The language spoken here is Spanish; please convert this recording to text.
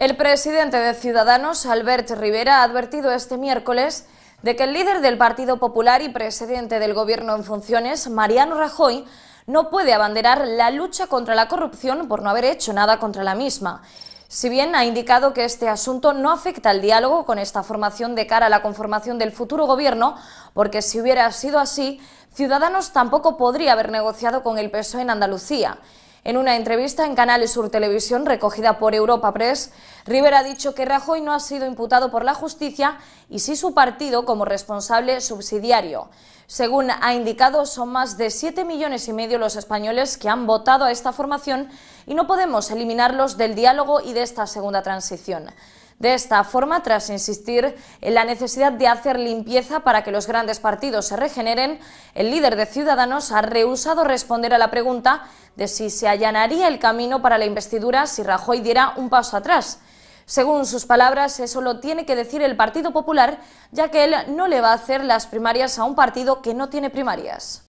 El presidente de Ciudadanos, Albert Rivera, ha advertido este miércoles de que el líder del Partido Popular y presidente del Gobierno en funciones, Mariano Rajoy, no puede abanderar la lucha contra la corrupción por no haber hecho nada contra la misma. Si bien ha indicado que este asunto no afecta al diálogo con esta formación de cara a la conformación del futuro gobierno, porque si hubiera sido así, Ciudadanos tampoco podría haber negociado con el PSOE en Andalucía. En una entrevista en Canal Sur Televisión recogida por Europa Press, Rivera ha dicho que Rajoy no ha sido imputado por la justicia y sí su partido como responsable subsidiario. Según ha indicado, son más de 7 millones y medio los españoles que han votado a esta formación y no podemos eliminarlos del diálogo y de esta segunda transición. De esta forma, tras insistir en la necesidad de hacer limpieza para que los grandes partidos se regeneren, el líder de Ciudadanos ha rehusado responder a la pregunta de si se allanaría el camino para la investidura si Rajoy diera un paso atrás. Según sus palabras, eso lo tiene que decir el Partido Popular, ya que él no le va a hacer las primarias a un partido que no tiene primarias.